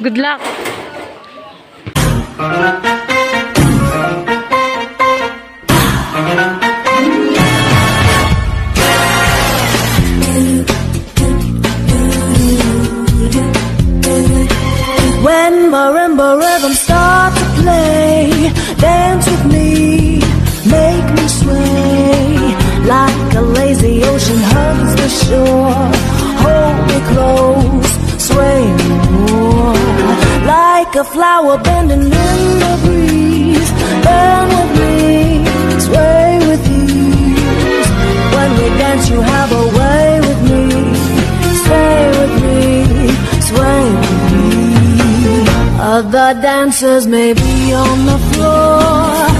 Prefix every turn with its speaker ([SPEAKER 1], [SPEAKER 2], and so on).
[SPEAKER 1] Good luck.
[SPEAKER 2] When marimba rhythms start to play, dance with me, make me sway like a lazy ocean hugs the shore. Hold me close, a flower bending in the breeze. Bend with me, sway with ease. When we dance, you have a way with me. Stay with me, sway with me. Other dancers may be on the floor.